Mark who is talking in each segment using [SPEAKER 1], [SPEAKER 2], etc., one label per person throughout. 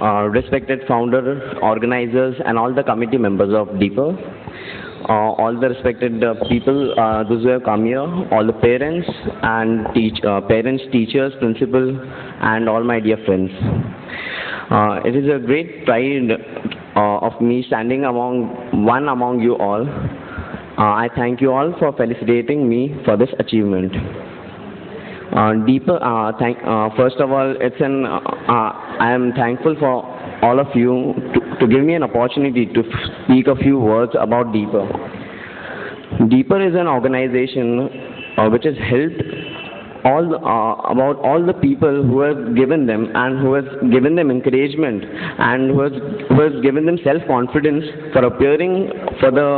[SPEAKER 1] uh, respected founder, organizers, and all the committee members of DEEPER, uh, all the respected uh, people, uh, those who have come here, all the parents and teach, uh, parents, teachers, principal, and all my dear friends. Uh, it is a great pride of me standing among one among you all. I thank you all for felicitating me for this achievement. Uh, deeper, uh, thank, uh, first of all, it's an, uh, uh, I am thankful for all of you to, to give me an opportunity to speak a few words about Deeper. Deeper is an organization which has helped all the, uh, about all the people who have given them and who has given them encouragement and who has, who has given them self-confidence for appearing for the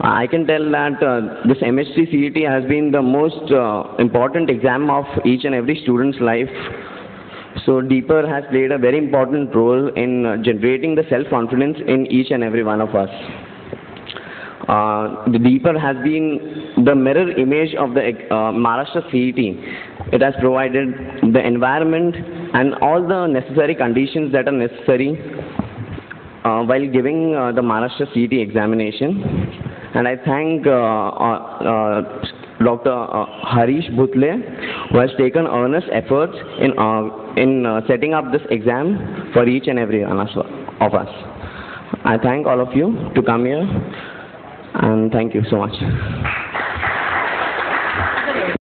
[SPEAKER 1] I can tell that uh, this MHT CET has been the most uh, important exam of each and every student's life so Deeper has played a very important role in uh, generating the self-confidence in each and every one of us. Uh, the Deeper has been the mirror image of the uh, Maharashtra CET. It has provided the environment and all the necessary conditions that are necessary uh, while giving uh, the Maharashtra CET examination. And I thank uh, Dr. Harish Bhutle, who has taken earnest efforts in, in setting up this exam for each and every one of us. I thank all of you to come here and thank you so much.